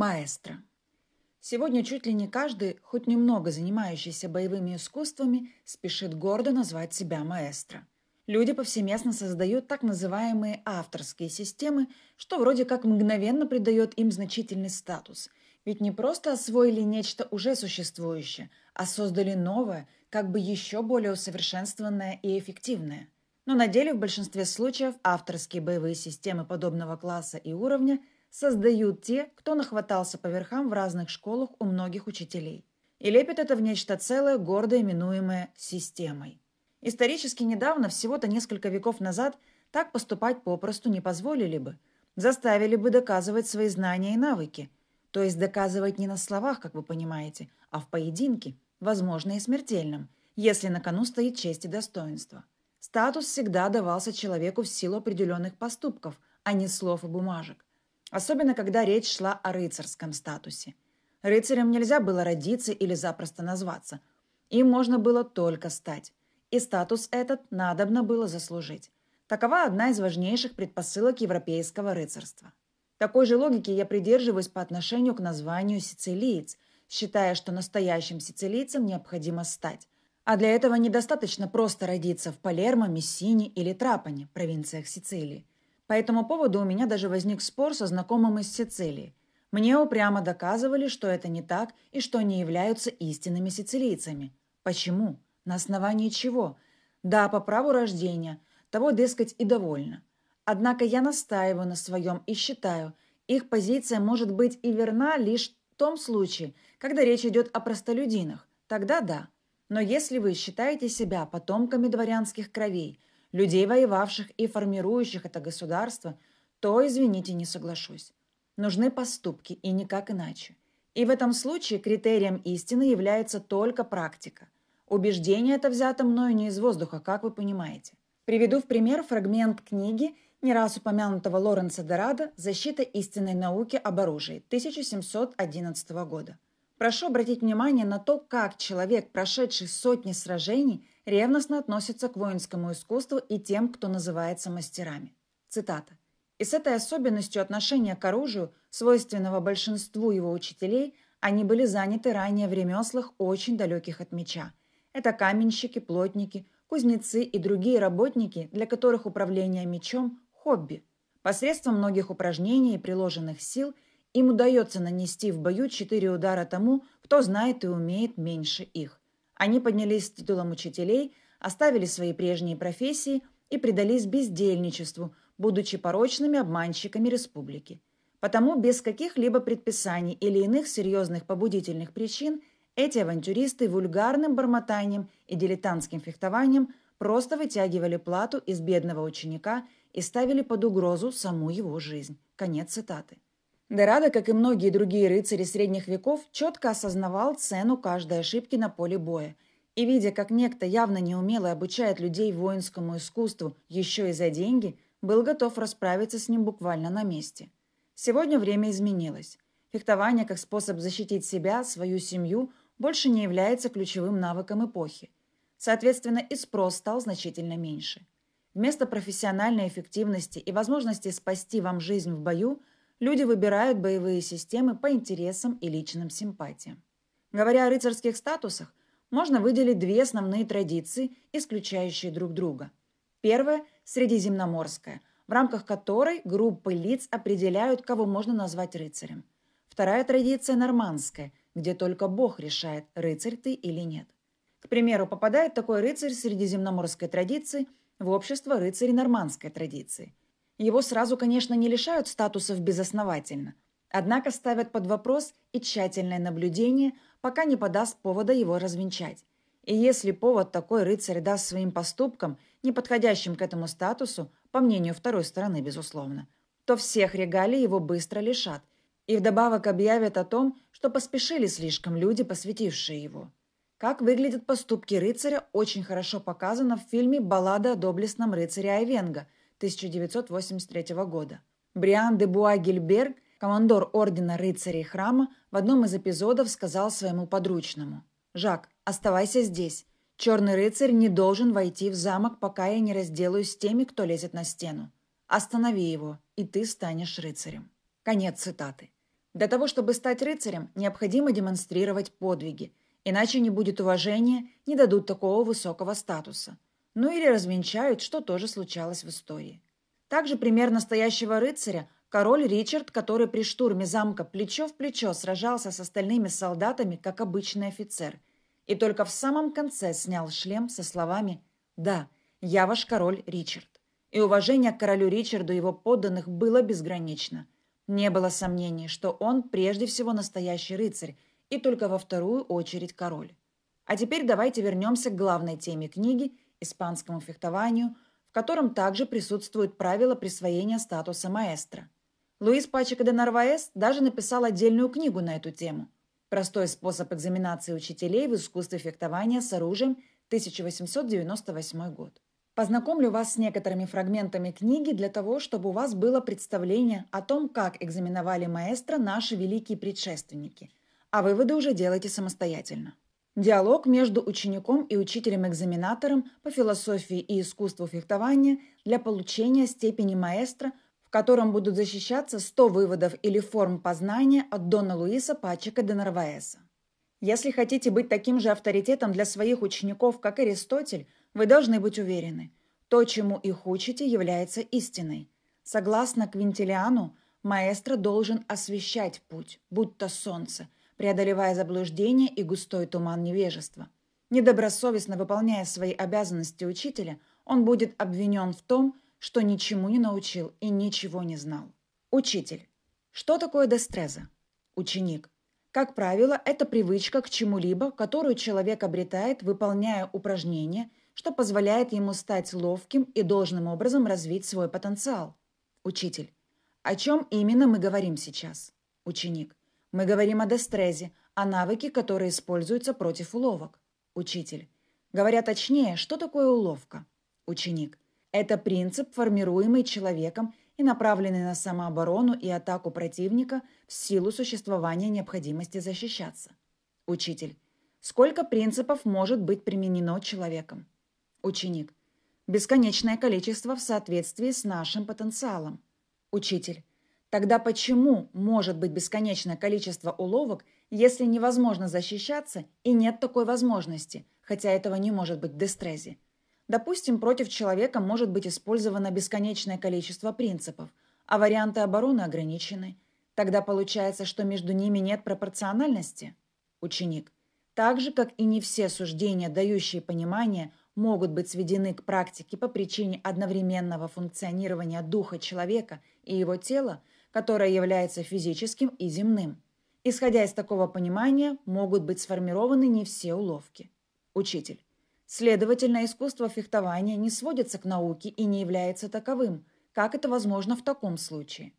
Глава 8. Маэстро. Сегодня чуть ли не каждый, хоть немного занимающийся боевыми искусствами, спешит гордо назвать себя маэстро. Люди повсеместно создают так называемые авторские системы, что вроде как мгновенно придает им значительный статус. Ведь не просто освоили нечто уже существующее, а создали новое, как бы еще более усовершенствованное и эффективное. Но на деле в большинстве случаев авторские боевые системы подобного класса и уровня – создают те, кто нахватался по верхам в разных школах у многих учителей. И лепит это в нечто целое, гордо именуемое системой. Исторически недавно, всего-то несколько веков назад, так поступать попросту не позволили бы. Заставили бы доказывать свои знания и навыки. То есть доказывать не на словах, как вы понимаете, а в поединке, возможно и смертельном, если на кону стоит честь и достоинство. Статус всегда давался человеку в силу определенных поступков, а не слов и бумажек. Особенно, когда речь шла о рыцарском статусе. Рыцарем нельзя было родиться или запросто назваться. Им можно было только стать. И статус этот надобно было заслужить. Такова одна из важнейших предпосылок европейского рыцарства. Такой же логики я придерживаюсь по отношению к названию сицилиец, считая, что настоящим сицилийцем необходимо стать. А для этого недостаточно просто родиться в Палермо, Мессине или Трапане, провинциях Сицилии. По этому поводу у меня даже возник спор со знакомым из Сицилии. Мне упрямо доказывали, что это не так и что они являются истинными сицилийцами. Почему? На основании чего? Да, по праву рождения. Того, дескать, и довольно. Однако я настаиваю на своем и считаю, их позиция может быть и верна лишь в том случае, когда речь идет о простолюдинах. Тогда да. Но если вы считаете себя потомками дворянских кровей – людей, воевавших и формирующих это государство, то, извините, не соглашусь. Нужны поступки, и никак иначе. И в этом случае критерием истины является только практика. Убеждение это взято мною не из воздуха, как вы понимаете. Приведу в пример фрагмент книги не раз упомянутого Лоренса Дорадо «Защита истинной науки об оружии» 1711 года. Прошу обратить внимание на то, как человек, прошедший сотни сражений, ревностно относится к воинскому искусству и тем, кто называется мастерами. Цитата. И с этой особенностью отношения к оружию, свойственного большинству его учителей, они были заняты ранее в ремеслах, очень далеких от меча. Это каменщики, плотники, кузнецы и другие работники, для которых управление мечом – хобби. Посредством многих упражнений и приложенных сил им удается нанести в бою четыре удара тому, кто знает и умеет меньше их. Они поднялись с титулом учителей, оставили свои прежние профессии и предались бездельничеству, будучи порочными обманщиками республики. Потому без каких-либо предписаний или иных серьезных побудительных причин эти авантюристы вульгарным бормотанием и дилетантским фехтованием просто вытягивали плату из бедного ученика и ставили под угрозу саму его жизнь. Конец цитаты. Дорадо, как и многие другие рыцари средних веков, четко осознавал цену каждой ошибки на поле боя. И, видя, как некто явно неумело обучает людей воинскому искусству еще и за деньги, был готов расправиться с ним буквально на месте. Сегодня время изменилось. Фехтование как способ защитить себя, свою семью, больше не является ключевым навыком эпохи. Соответственно, и спрос стал значительно меньше. Вместо профессиональной эффективности и возможности спасти вам жизнь в бою – люди выбирают боевые системы по интересам и личным симпатиям. Говоря о рыцарских статусах, можно выделить две основные традиции, исключающие друг друга. Первая – средиземноморская, в рамках которой группы лиц определяют, кого можно назвать рыцарем. Вторая традиция – нормандская, где только Бог решает, рыцарь ты или нет. К примеру, попадает такой рыцарь средиземноморской традиции в общество рыцарей нормандской традиции. Его сразу, конечно, не лишают статусов безосновательно, однако ставят под вопрос и тщательное наблюдение, пока не подаст повода его развенчать. И если повод такой рыцарь даст своим поступкам, не подходящим к этому статусу, по мнению второй стороны, безусловно, то всех регалий его быстро лишат, и вдобавок объявят о том, что поспешили слишком люди, посвятившие его. Как выглядят поступки рыцаря, очень хорошо показано в фильме «Баллада о доблестном рыцаре Айвенга», 1983 года. Бриан де Буа-Гильберг, командор Ордена Рыцарей Храма, в одном из эпизодов сказал своему подручному «Жак, оставайся здесь. Черный рыцарь не должен войти в замок, пока я не разделаюсь с теми, кто лезет на стену. Останови его, и ты станешь рыцарем». Конец цитаты. Для того, чтобы стать рыцарем, необходимо демонстрировать подвиги, иначе не будет уважения, не дадут такого высокого статуса. Ну или развенчают, что тоже случалось в истории. Также пример настоящего рыцаря – король Ричард, который при штурме замка плечо в плечо сражался с остальными солдатами, как обычный офицер, и только в самом конце снял шлем со словами «Да, я ваш король Ричард». И уважение к королю Ричарду и его подданных было безгранично. Не было сомнений, что он прежде всего настоящий рыцарь и только во вторую очередь король. А теперь давайте вернемся к главной теме книги – испанскому фехтованию – в котором также присутствует правило присвоения статуса маэстро. Луис Пачека де Нарваэс даже написал отдельную книгу на эту тему «Простой способ экзаменации учителей в искусстве фехтования с оружием, 1898 год». Познакомлю вас с некоторыми фрагментами книги для того, чтобы у вас было представление о том, как экзаменовали маэстро наши великие предшественники, а выводы уже делайте самостоятельно. Диалог между учеником и учителем-экзаменатором по философии и искусству фехтования для получения степени маэстро, в котором будут защищаться 100 выводов или форм познания от Дона Луиса Пачека де Нарваэса. Если хотите быть таким же авторитетом для своих учеников, как Аристотель, вы должны быть уверены, то, чему их учите, является истиной. Согласно Квинтилиану, маэстро должен освещать путь, будто солнце – преодолевая заблуждение и густой туман невежества. Недобросовестно выполняя свои обязанности учителя, он будет обвинен в том, что ничему не научил и ничего не знал. Учитель. Что такое дестреза? Ученик. Как правило, это привычка к чему-либо, которую человек обретает, выполняя упражнения, что позволяет ему стать ловким и должным образом развить свой потенциал. Учитель. О чем именно мы говорим сейчас? Ученик. Мы говорим о дестрезе, о навыке, который используется против уловок. Учитель. Говоря точнее, что такое уловка? Ученик. Это принцип, формируемый человеком и направленный на самооборону и атаку противника в силу существования необходимости защищаться. Учитель. Сколько принципов может быть применено человеком? Ученик. Бесконечное количество в соответствии с нашим потенциалом. Учитель. Тогда почему может быть бесконечное количество уловок, если невозможно защищаться и нет такой возможности, хотя этого не может быть в дестрезе? Допустим, против человека может быть использовано бесконечное количество принципов, а варианты обороны ограничены. Тогда получается, что между ними нет пропорциональности? Ученик. Так же, как и не все суждения, дающие понимание, могут быть сведены к практике по причине одновременного функционирования духа человека и его тела, которое является физическим и земным. Исходя из такого понимания, могут быть сформированы не все уловки. Учитель. Следовательно, искусство фехтования не сводится к науке и не является таковым. Как это возможно в таком случае?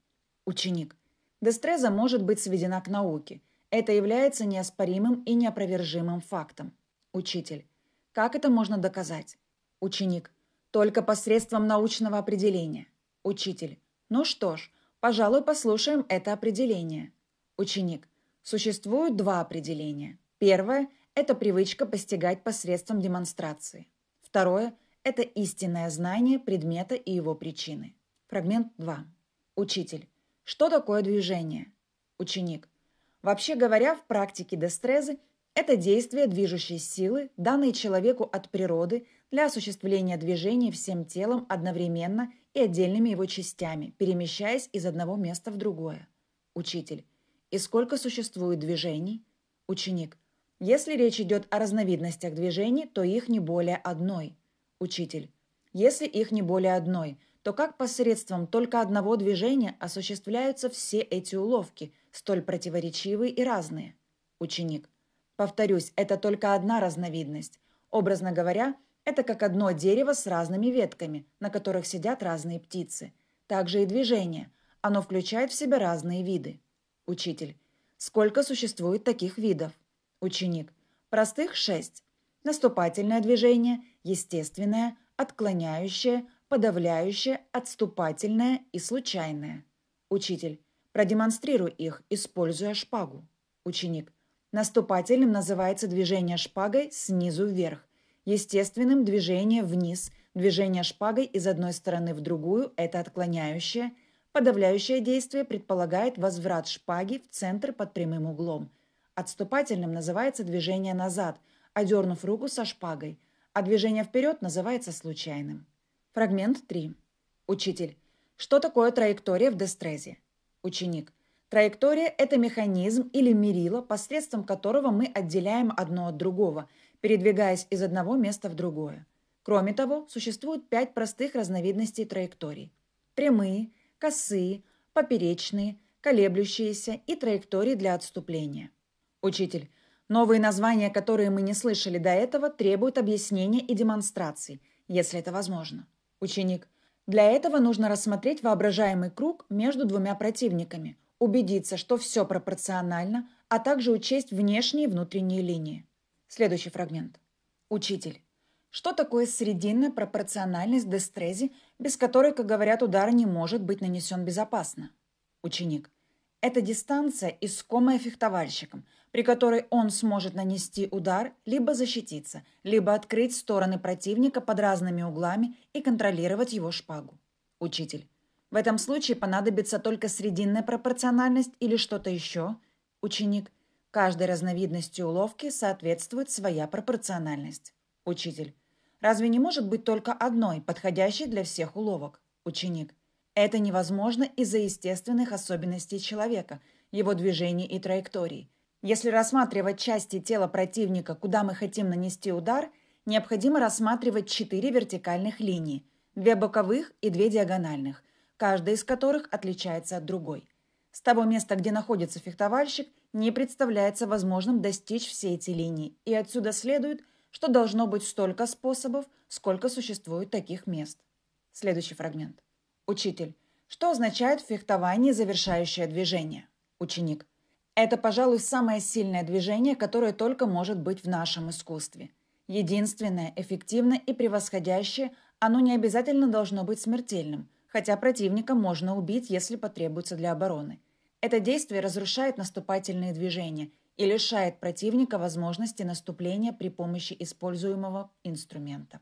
Ученик. Дестреза может быть сведена к науке. Это является неоспоримым и неопровержимым фактом. Учитель. Как это можно доказать? Ученик. Только посредством научного определения. Учитель. Ну что ж, Пожалуй, послушаем это определение. Ученик. Существуют два определения. Первое – это привычка постигать посредством демонстрации. Второе – это истинное знание предмета и его причины. Фрагмент 2. Учитель. Что такое движение? Ученик. Вообще говоря, в практике дестрезы это действие движущей силы, данной человеку от природы для осуществления движений всем телом одновременно и отдельными его частями, перемещаясь из одного места в другое. Учитель. И сколько существует движений? Ученик. Если речь идет о разновидностях движений, то их не более одной. Учитель. Если их не более одной, то как посредством только одного движения осуществляются все эти уловки, столь противоречивые и разные? Ученик. Повторюсь, это только одна разновидность. Образно говоря, это как одно дерево с разными ветками, на которых сидят разные птицы. Также и движение. Оно включает в себя разные виды. Учитель. Сколько существует таких видов? Ученик. Простых шесть. Наступательное движение, естественное, отклоняющее, подавляющее, отступательное и случайное. Учитель. Продемонстрируй их, используя шпагу. Ученик. Наступательным называется движение шпагой снизу вверх, Естественным движение вниз, движение шпагой из одной стороны в другую – это отклоняющее. Подавляющее действие предполагает возврат шпаги в центр под прямым углом. Отступательным называется движение назад, одернув руку со шпагой, а движение вперед называется случайным. Фрагмент 3. Учитель. Что такое траектория в дестрезе? Ученик. Траектория – это механизм или мерило, посредством которого мы отделяем одно от другого, передвигаясь из одного места в другое. Кроме того, существует пять простых разновидностей траекторий. Прямые, косые, поперечные, колеблющиеся и траектории для отступления. Учитель, новые названия, которые мы не слышали до этого, требуют объяснения и демонстраций, если это возможно. Ученик, для этого нужно рассмотреть воображаемый круг между двумя противниками, убедиться, что все пропорционально, а также учесть внешние и внутренние линии. Следующий фрагмент. Учитель. Что такое срединная пропорциональность в дестрезе, без которой, как говорят, удар не может быть нанесен безопасно? Ученик. Это дистанция, искомая фехтовальщиком, при которой он сможет нанести удар, либо защититься, либо открыть стороны противника под разными углами и контролировать его шпагу. Учитель. В этом случае понадобится только срединная пропорциональность или что-то еще? Ученик. Каждой разновидности уловки соответствует своя пропорциональность. Учитель. Разве не может быть только одной, подходящей для всех уловок? Ученик. Это невозможно из-за естественных особенностей человека, его движений и траекторий. Если рассматривать части тела противника, куда мы хотим нанести удар, необходимо рассматривать четыре вертикальных линии, две боковых и две диагональных, каждая из которых отличается от другой. С того места, где находится фехтовальщик, не представляется возможным достичь все эти линии, и отсюда следует, что должно быть столько способов, сколько существует таких мест. Следующий фрагмент. Учитель. Что означает в фехтовании завершающее движение? Ученик. Это, пожалуй, самое сильное движение, которое только может быть в нашем искусстве. Единственное, эффективное и превосходящее, оно не обязательно должно быть смертельным, хотя противника можно убить, если потребуется для обороны. Это действие разрушает наступательные движения и лишает противника возможности наступления при помощи используемого инструмента.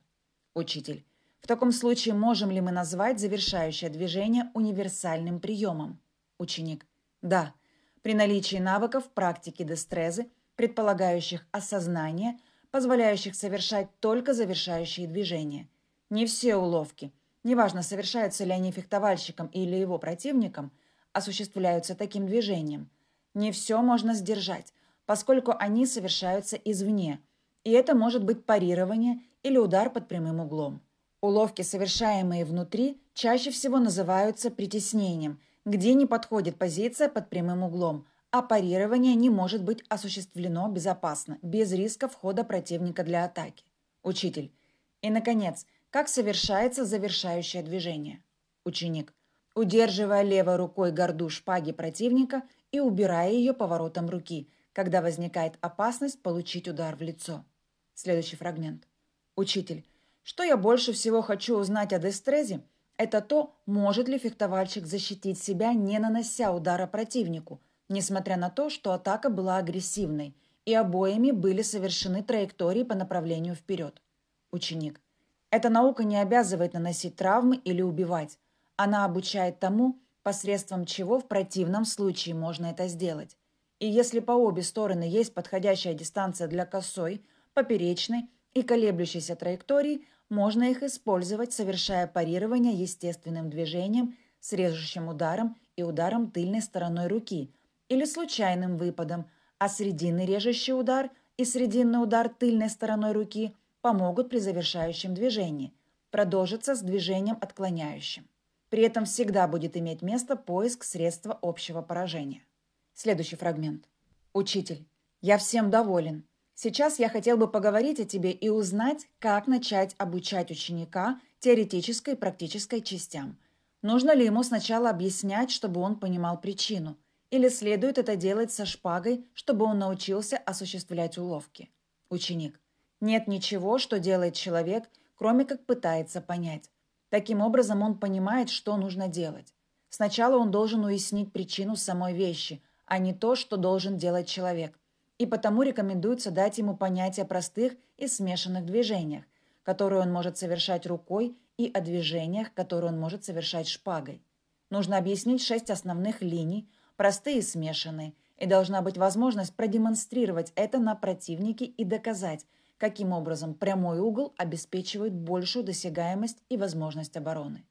Учитель. В таком случае можем ли мы назвать завершающее движение универсальным приемом? Ученик. Да. При наличии навыков практики дестрезы, предполагающих осознание, позволяющих совершать только завершающие движения. Не все уловки, неважно, совершаются ли они фехтовальщиком или его противником, осуществляются таким движением. Не все можно сдержать, поскольку они совершаются извне, и это может быть парирование или удар под прямым углом. Уловки, совершаемые внутри, чаще всего называются притеснением, где не подходит позиция под прямым углом, а парирование не может быть осуществлено безопасно, без риска входа противника для атаки. Учитель. И, наконец, как совершается завершающее движение? Ученик. Удерживая левой рукой горду шпаги противника и убирая ее поворотом руки – когда возникает опасность получить удар в лицо. Следующий фрагмент. Учитель, что я больше всего хочу узнать о Дестрезе, это то, может ли фехтовальщик защитить себя, не нанося удара противнику, несмотря на то, что атака была агрессивной, и обоими были совершены траектории по направлению вперед. Ученик. Эта наука не обязывает наносить травмы или убивать. Она обучает тому, посредством чего в противном случае можно это сделать. И если по обе стороны есть подходящая дистанция для косой, поперечной и колеблющейся траектории, можно их использовать, совершая парирование естественным движением с режущим ударом и ударом тыльной стороной руки или случайным выпадом, а срединный режущий удар и срединный удар тыльной стороной руки помогут при завершающем движении, продолжится с движением отклоняющим. При этом всегда будет иметь место поиск средства общего поражения. Следующий фрагмент. Учитель, я всем доволен. Сейчас я хотел бы поговорить о тебе и узнать, как начать обучать ученика теоретической и практической частям. Нужно ли ему сначала объяснять, чтобы он понимал причину? Или следует это делать со шпагой, чтобы он научился осуществлять уловки? Ученик. Нет ничего, что делает человек, кроме как пытается понять. Таким образом он понимает, что нужно делать. Сначала он должен уяснить причину самой вещи – а не то, что должен делать человек. И потому рекомендуется дать ему понятие простых и смешанных движениях, которые он может совершать рукой, и о движениях, которые он может совершать шпагой. Нужно объяснить шесть основных линий, простые и смешанные, и должна быть возможность продемонстрировать это на противнике и доказать, каким образом прямой угол обеспечивает большую досягаемость и возможность обороны.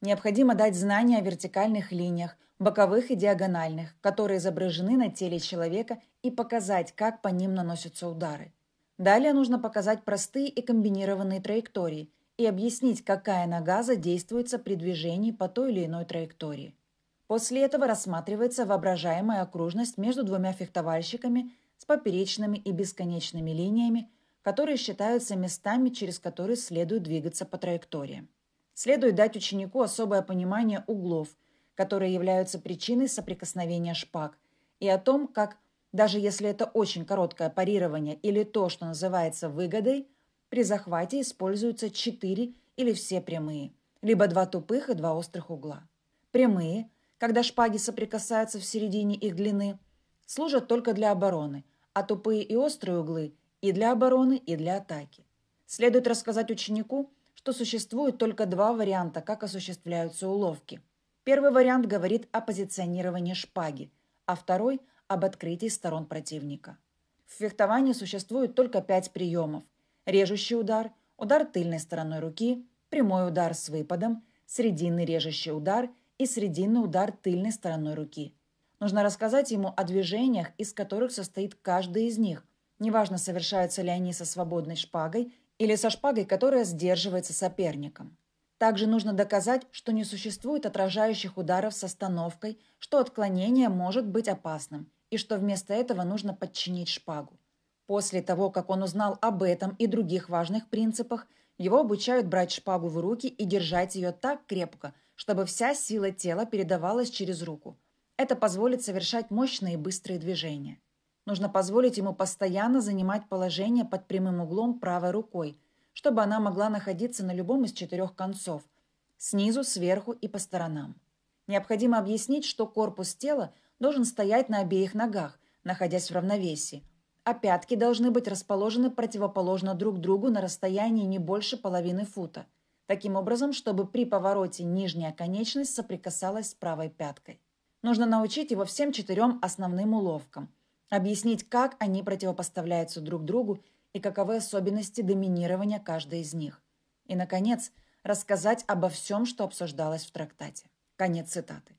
Необходимо дать знания о вертикальных линиях, боковых и диагональных, которые изображены на теле человека, и показать, как по ним наносятся удары. Далее нужно показать простые и комбинированные траектории и объяснить, какая нога задействуется при движении по той или иной траектории. После этого рассматривается воображаемая окружность между двумя фехтовальщиками с поперечными и бесконечными линиями, которые считаются местами, через которые следует двигаться по траектории. Следует дать ученику особое понимание углов, которые являются причиной соприкосновения шпаг, и о том, как, даже если это очень короткое парирование или то, что называется выгодой, при захвате используются четыре или все прямые, либо два тупых и два острых угла. Прямые, когда шпаги соприкасаются в середине их длины, служат только для обороны, а тупые и острые углы – и для обороны, и для атаки. Следует рассказать ученику, что существует только два варианта, как осуществляются уловки – Первый вариант говорит о позиционировании шпаги, а второй – об открытии сторон противника. В фехтовании существует только пять приемов. Режущий удар, удар тыльной стороной руки, прямой удар с выпадом, срединный режущий удар и срединный удар тыльной стороной руки. Нужно рассказать ему о движениях, из которых состоит каждый из них. Неважно, совершаются ли они со свободной шпагой или со шпагой, которая сдерживается соперником. Также нужно доказать, что не существует отражающих ударов с остановкой, что отклонение может быть опасным, и что вместо этого нужно подчинить шпагу. После того, как он узнал об этом и других важных принципах, его обучают брать шпагу в руки и держать ее так крепко, чтобы вся сила тела передавалась через руку. Это позволит совершать мощные и быстрые движения. Нужно позволить ему постоянно занимать положение под прямым углом правой рукой – чтобы она могла находиться на любом из четырех концов – снизу, сверху и по сторонам. Необходимо объяснить, что корпус тела должен стоять на обеих ногах, находясь в равновесии, а пятки должны быть расположены противоположно друг другу на расстоянии не больше половины фута, таким образом, чтобы при повороте нижняя конечность соприкасалась с правой пяткой. Нужно научить его всем четырем основным уловкам, объяснить, как они противопоставляются друг другу и каковы особенности доминирования каждой из них. И, наконец, рассказать обо всем, что обсуждалось в трактате. Конец цитаты.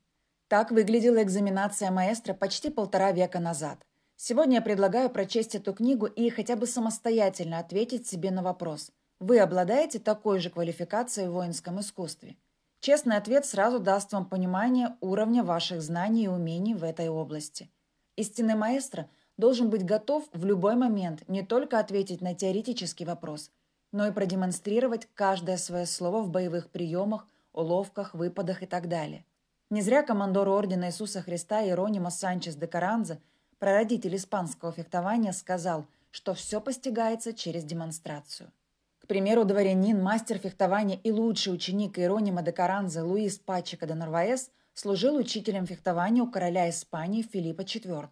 Так выглядела экзаменация маэстро почти полтора века назад. Сегодня я предлагаю прочесть эту книгу и хотя бы самостоятельно ответить себе на вопрос. Вы обладаете такой же квалификацией в воинском искусстве? Честный ответ сразу даст вам понимание уровня ваших знаний и умений в этой области. Истинный маэстро – должен быть готов в любой момент не только ответить на теоретический вопрос, но и продемонстрировать каждое свое слово в боевых приемах, уловках, выпадах и так далее. Не зря командор Ордена Иисуса Христа Иеронима Санчес де Каранза, прародитель испанского фехтования, сказал, что все постигается через демонстрацию. К примеру, дворянин, мастер фехтования и лучший ученик Иеронима де Каранза Луис Пачика де Нарваес служил учителем фехтования у короля Испании Филиппа IV.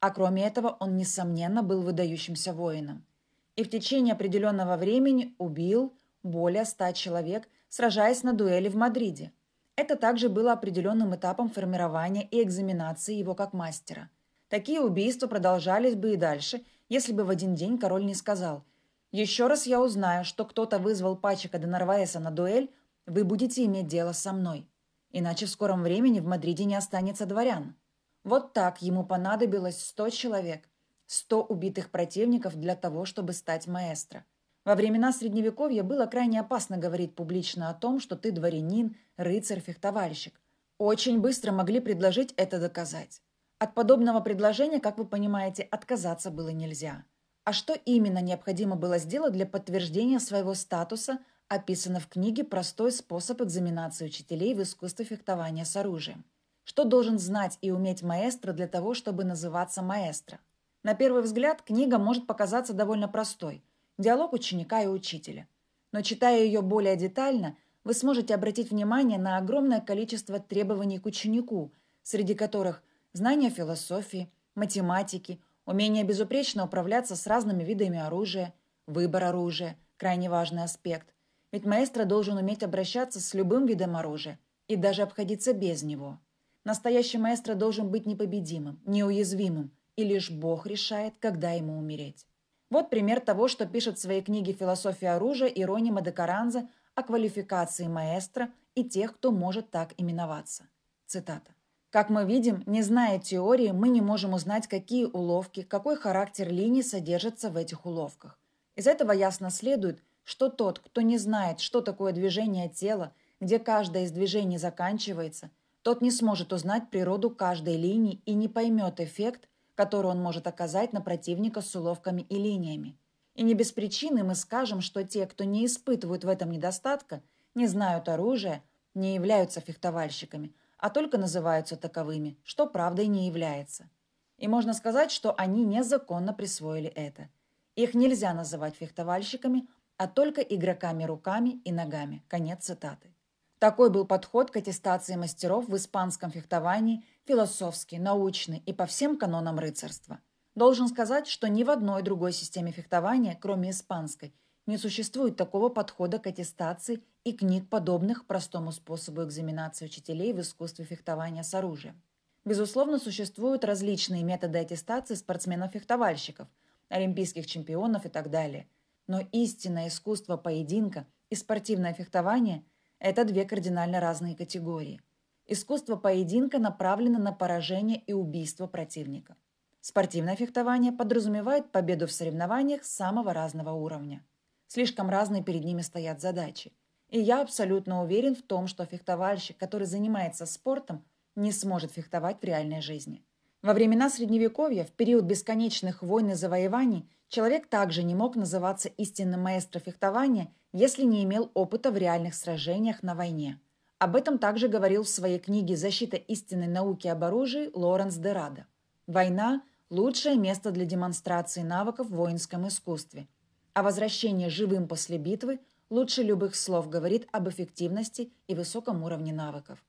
А кроме этого, он, несомненно, был выдающимся воином. И в течение определенного времени убил более ста человек, сражаясь на дуэли в Мадриде. Это также было определенным этапом формирования и экзаменации его как мастера. Такие убийства продолжались бы и дальше, если бы в один день король не сказал «Еще раз я узнаю, что кто-то вызвал Пачика де Нарваеса на дуэль, вы будете иметь дело со мной. Иначе в скором времени в Мадриде не останется дворян». Вот так ему понадобилось сто человек, сто убитых противников для того, чтобы стать маэстро. Во времена Средневековья было крайне опасно говорить публично о том, что ты дворянин, рыцарь, фехтовальщик. Очень быстро могли предложить это доказать. От подобного предложения, как вы понимаете, отказаться было нельзя. А что именно необходимо было сделать для подтверждения своего статуса, описано в книге «Простой способ экзаменации учителей в искусстве фехтования с оружием». Что должен знать и уметь маэстро для того, чтобы называться маэстро? На первый взгляд книга может показаться довольно простой. Диалог ученика и учителя. Но читая ее более детально, вы сможете обратить внимание на огромное количество требований к ученику, среди которых знание философии, математики, умение безупречно управляться с разными видами оружия, выбор оружия – крайне важный аспект. Ведь маэстро должен уметь обращаться с любым видом оружия – и даже обходиться без него. Настоящий маэстро должен быть непобедимым, неуязвимым, и лишь Бог решает, когда ему умереть. Вот пример того, что пишет в своей книге «Философия оружия» Ирони Мадекаранза о квалификации маэстро и тех, кто может так именоваться. Цитата. Как мы видим, не зная теории, мы не можем узнать, какие уловки, какой характер линий содержится в этих уловках. Из этого ясно следует, что тот, кто не знает, что такое движение тела, где каждое из движений заканчивается, тот не сможет узнать природу каждой линии и не поймет эффект, который он может оказать на противника с уловками и линиями. И не без причины мы скажем, что те, кто не испытывают в этом недостатка, не знают оружия, не являются фехтовальщиками – а только называются таковыми, что правдой не является. И можно сказать, что они незаконно присвоили это. Их нельзя называть фехтовальщиками, а только игроками руками и ногами. Конец цитаты. Такой был подход к аттестации мастеров в испанском фехтовании, философский, научный и по всем канонам рыцарства. Должен сказать, что ни в одной другой системе фехтования, кроме испанской, не существует такого подхода к аттестации и книг, подобных простому способу экзаменации учителей в искусстве фехтования с оружием. Безусловно, существуют различные методы аттестации спортсменов-фехтовальщиков, олимпийских чемпионов и так далее. Но истинное искусство поединка и спортивное фехтование – это две кардинально разные категории. Искусство поединка направлено на поражение и убийство противника. Спортивное фехтование подразумевает победу в соревнованиях самого разного уровня. Слишком разные перед ними стоят задачи. И я абсолютно уверен в том, что фехтовальщик, который занимается спортом, не сможет фехтовать в реальной жизни. Во времена Средневековья, в период бесконечных войн и завоеваний, человек также не мог называться истинным маэстро фехтования, если не имел опыта в реальных сражениях на войне. Об этом также говорил в своей книге «Защита истинной науки об оружии» Лоренс де Рада. Война – лучшее место для демонстрации навыков в воинском искусстве – а возвращение живым после битвы лучше любых слов говорит об эффективности и высоком уровне навыков.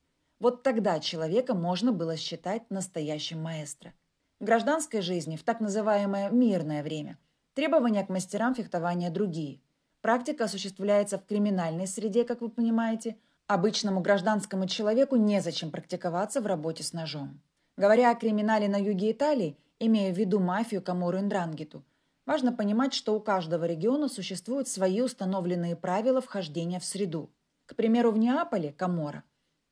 Вот тогда человека можно было считать настоящим маэстро. В гражданской жизни, в так называемое «мирное время», требования к мастерам фехтования другие. Практика осуществляется в криминальной среде, как вы понимаете. Обычному гражданскому человеку незачем практиковаться в работе с ножом. Говоря о криминале на юге Италии, имея в виду мафию Камору Индрангету – Важно понимать, что у каждого региона существуют свои установленные правила вхождения в среду. К примеру, в Неаполе, Камора,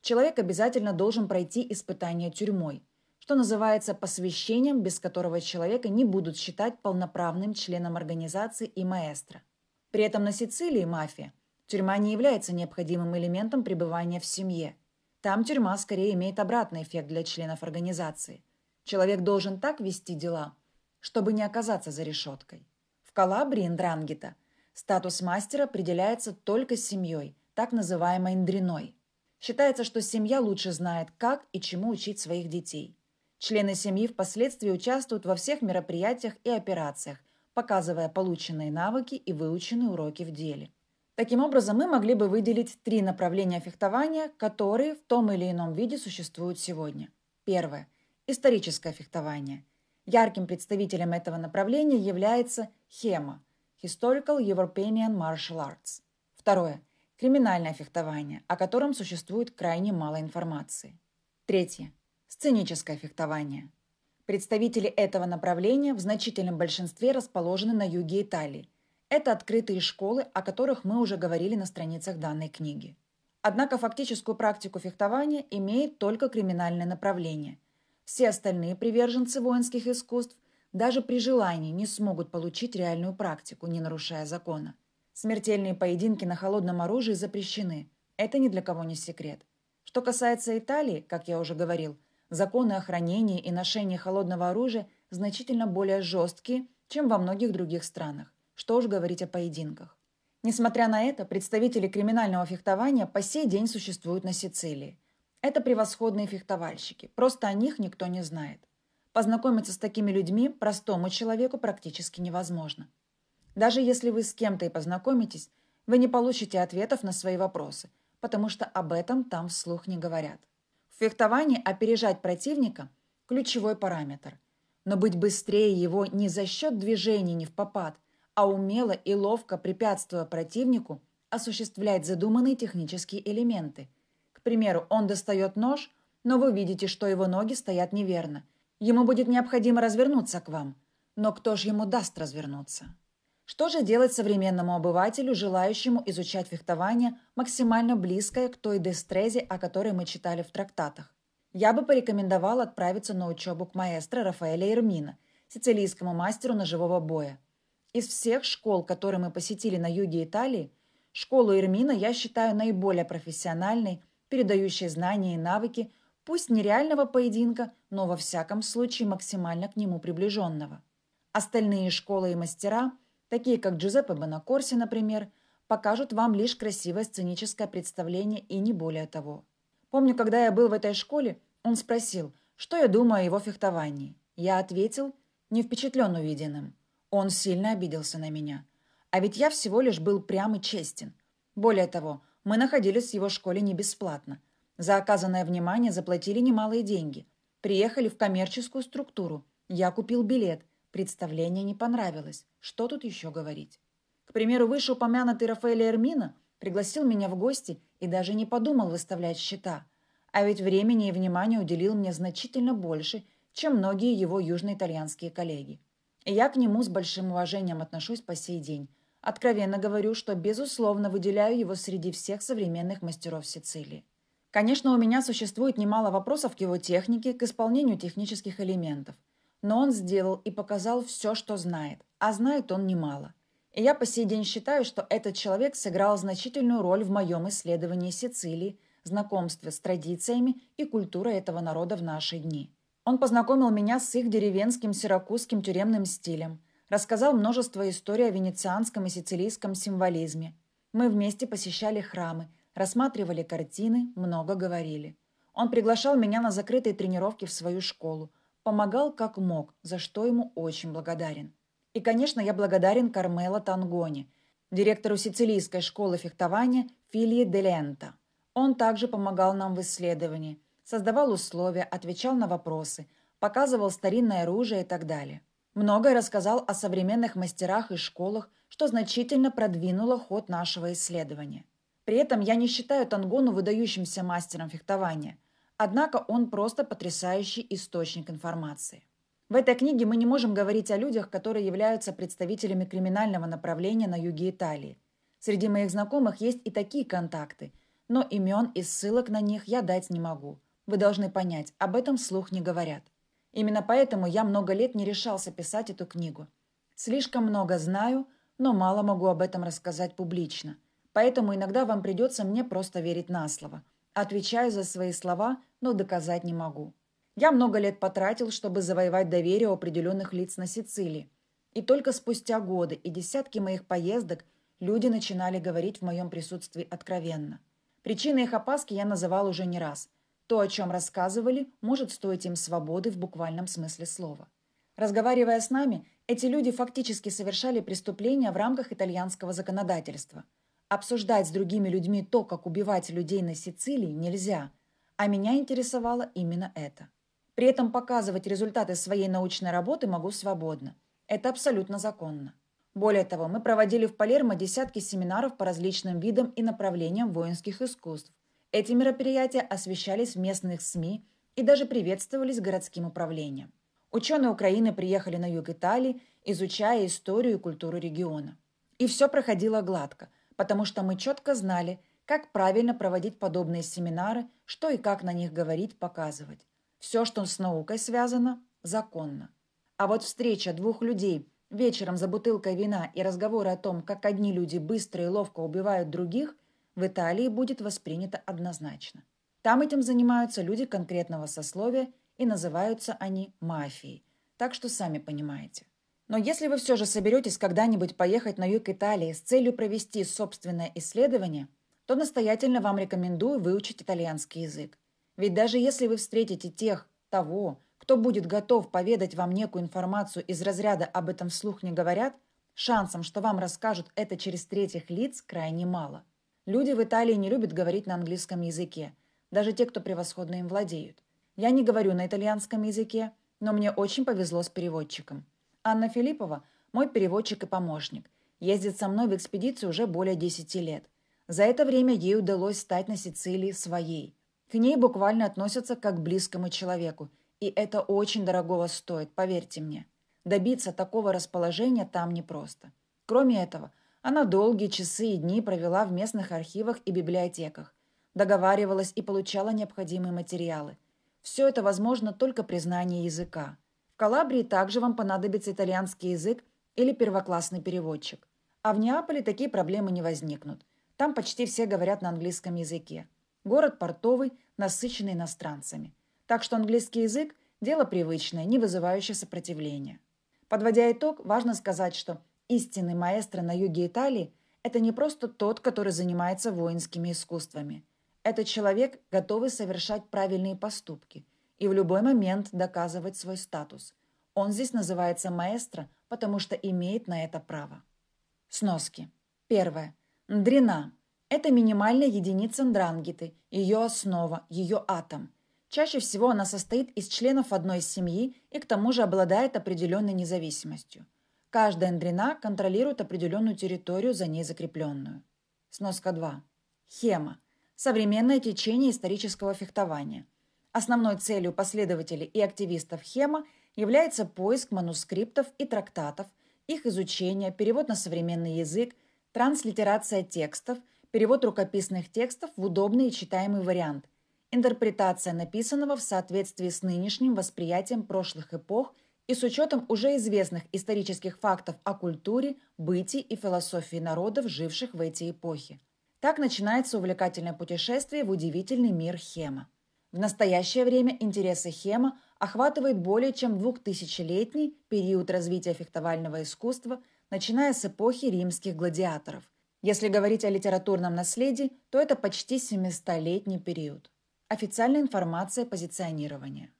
человек обязательно должен пройти испытание тюрьмой, что называется посвящением, без которого человека не будут считать полноправным членом организации и маэстро. При этом на Сицилии мафия. Тюрьма не является необходимым элементом пребывания в семье. Там тюрьма скорее имеет обратный эффект для членов организации. Человек должен так вести дела – чтобы не оказаться за решеткой. В Калабрии Ндрангита статус мастера определяется только семьей, так называемой индриной. Считается, что семья лучше знает, как и чему учить своих детей. Члены семьи впоследствии участвуют во всех мероприятиях и операциях, показывая полученные навыки и выученные уроки в деле. Таким образом, мы могли бы выделить три направления фехтования, которые в том или ином виде существуют сегодня. Первое. Историческое фехтование – Ярким представителем этого направления является HEMA – Historical European Martial Arts. Второе – криминальное фехтование, о котором существует крайне мало информации. Третье – сценическое фехтование. Представители этого направления в значительном большинстве расположены на юге Италии. Это открытые школы, о которых мы уже говорили на страницах данной книги. Однако фактическую практику фехтования имеет только криминальное направление – все остальные приверженцы воинских искусств даже при желании не смогут получить реальную практику, не нарушая закона. Смертельные поединки на холодном оружии запрещены. Это ни для кого не секрет. Что касается Италии, как я уже говорил, законы о хранении и ношении холодного оружия значительно более жесткие, чем во многих других странах. Что уж говорить о поединках. Несмотря на это, представители криминального фехтования по сей день существуют на Сицилии. Это превосходные фехтовальщики, просто о них никто не знает. Познакомиться с такими людьми простому человеку практически невозможно. Даже если вы с кем-то и познакомитесь, вы не получите ответов на свои вопросы, потому что об этом там вслух не говорят. В фехтовании опережать противника – ключевой параметр. Но быть быстрее его не за счет движений не в попад, а умело и ловко препятствуя противнику осуществлять задуманные технические элементы – примеру, он достает нож, но вы видите, что его ноги стоят неверно. Ему будет необходимо развернуться к вам. Но кто же ему даст развернуться? Что же делать современному обывателю, желающему изучать фехтование, максимально близкое к той дестрезе, о которой мы читали в трактатах? Я бы порекомендовал отправиться на учебу к маэстро Рафаэля Эрмина, сицилийскому мастеру ножевого боя. Из всех школ, которые мы посетили на юге Италии, школу Эрмина я считаю наиболее профессиональной, передающей знания и навыки, пусть нереального поединка, но во всяком случае максимально к нему приближенного. Остальные школы и мастера, такие как Джузеппе Бонакорси, например, покажут вам лишь красивое сценическое представление и не более того. Помню, когда я был в этой школе, он спросил, что я думаю о его фехтовании. Я ответил, не впечатлен увиденным. Он сильно обиделся на меня. А ведь я всего лишь был прям и честен. Более того, мы находились в его школе не бесплатно. За оказанное внимание заплатили немалые деньги. Приехали в коммерческую структуру. Я купил билет. Представление не понравилось. Что тут еще говорить? К примеру, вышеупомянутый Рафаэль Эрмина пригласил меня в гости и даже не подумал выставлять счета. А ведь времени и внимания уделил мне значительно больше, чем многие его южноитальянские коллеги. И я к нему с большим уважением отношусь по сей день. Откровенно говорю, что, безусловно, выделяю его среди всех современных мастеров Сицилии. Конечно, у меня существует немало вопросов к его технике, к исполнению технических элементов. Но он сделал и показал все, что знает. А знает он немало. И я по сей день считаю, что этот человек сыграл значительную роль в моем исследовании Сицилии, знакомстве с традициями и культурой этого народа в наши дни. Он познакомил меня с их деревенским сиракузским тюремным стилем, рассказал множество историй о венецианском и сицилийском символизме. Мы вместе посещали храмы, рассматривали картины, много говорили. Он приглашал меня на закрытые тренировки в свою школу, помогал как мог, за что ему очень благодарен. И, конечно, я благодарен Кармело Тангони, директору сицилийской школы фехтования Филии де Лента. Он также помогал нам в исследовании, создавал условия, отвечал на вопросы, показывал старинное оружие и так далее. Многое рассказал о современных мастерах и школах, что значительно продвинуло ход нашего исследования. При этом я не считаю Тангону выдающимся мастером фехтования, однако он просто потрясающий источник информации. В этой книге мы не можем говорить о людях, которые являются представителями криминального направления на юге Италии. Среди моих знакомых есть и такие контакты, но имен и ссылок на них я дать не могу – вы должны понять, об этом слух не говорят. Именно поэтому я много лет не решался писать эту книгу. Слишком много знаю, но мало могу об этом рассказать публично. Поэтому иногда вам придется мне просто верить на слово. Отвечаю за свои слова, но доказать не могу. Я много лет потратил, чтобы завоевать доверие определенных лиц на Сицилии. И только спустя годы и десятки моих поездок люди начинали говорить в моем присутствии откровенно. Причины их опаски я называл уже не раз – то, о чем рассказывали, может стоить им свободы в буквальном смысле слова. Разговаривая с нами, эти люди фактически совершали преступления в рамках итальянского законодательства. Обсуждать с другими людьми то, как убивать людей на Сицилии, нельзя, а меня интересовало именно это. При этом показывать результаты своей научной работы могу свободно. Это абсолютно законно. Более того, мы проводили в Палермо десятки семинаров по различным видам и направлениям воинских искусств, эти мероприятия освещались в местных СМИ и даже приветствовались городским управлением. Ученые Украины приехали на юг Италии, изучая историю и культуру региона. И все проходило гладко, потому что мы четко знали, как правильно проводить подобные семинары, что и как на них говорить, показывать. Все, что с наукой связано, законно. А вот встреча двух людей вечером за бутылкой вина и разговоры о том, как одни люди быстро и ловко убивают других, в Италии будет воспринято однозначно. Там этим занимаются люди конкретного сословия и называются они мафией. Так что сами понимаете. Но если вы все же соберетесь когда-нибудь поехать на юг Италии с целью провести собственное исследование, то настоятельно вам рекомендую выучить итальянский язык. Ведь даже если вы встретите тех, того, кто будет готов поведать вам некую информацию из разряда «об этом вслух не говорят», шансом, что вам расскажут это через третьих лиц, крайне мало – Люди в Италии не любят говорить на английском языке, даже те, кто превосходно им владеют. Я не говорю на итальянском языке, но мне очень повезло с переводчиком. Анна Филиппова – мой переводчик и помощник. Ездит со мной в экспедицию уже более 10 лет. За это время ей удалось стать на Сицилии своей. К ней буквально относятся как к близкому человеку, и это очень дорогого стоит, поверьте мне. Добиться такого расположения там непросто. Кроме этого, она долгие часы и дни провела в местных архивах и библиотеках, договаривалась и получала необходимые материалы. Все это возможно только при знании языка. Калабрии также вам понадобится итальянский язык или первоклассный переводчик. А в Неаполе такие проблемы не возникнут. Там почти все говорят на английском языке. Город портовый, насыщенный иностранцами. Так что английский язык – дело привычное, не вызывающее сопротивления. Подводя итог, важно сказать, что истинный маэстро на юге Италии – это не просто тот, который занимается воинскими искусствами. Это человек, готовый совершать правильные поступки и в любой момент доказывать свой статус. Он здесь называется маэстро, потому что имеет на это право. Сноски. Первое. Дрина. Это минимальная единица ндрангиты, ее основа, ее атом. Чаще всего она состоит из членов одной семьи и к тому же обладает определенной независимостью. Каждая ндрина контролирует определенную территорию, за ней закрепленную. Сноска 2. Хема. Современное течение исторического фехтования. Основной целью последователей и активистов Хема является поиск манускриптов и трактатов, их изучение, перевод на современный язык, транслитерация текстов, перевод рукописных текстов в удобный и читаемый вариант, интерпретация написанного в соответствии с нынешним восприятием прошлых эпох и с учетом уже известных исторических фактов о культуре, бытии и философии народов, живших в эти эпохи. Так начинается увлекательное путешествие в удивительный мир Хема. В настоящее время интересы Хема охватывают более чем двухтысячелетний период развития фехтовального искусства, начиная с эпохи римских гладиаторов. Если говорить о литературном наследии, то это почти 700-летний период. Официальная информация позиционирования.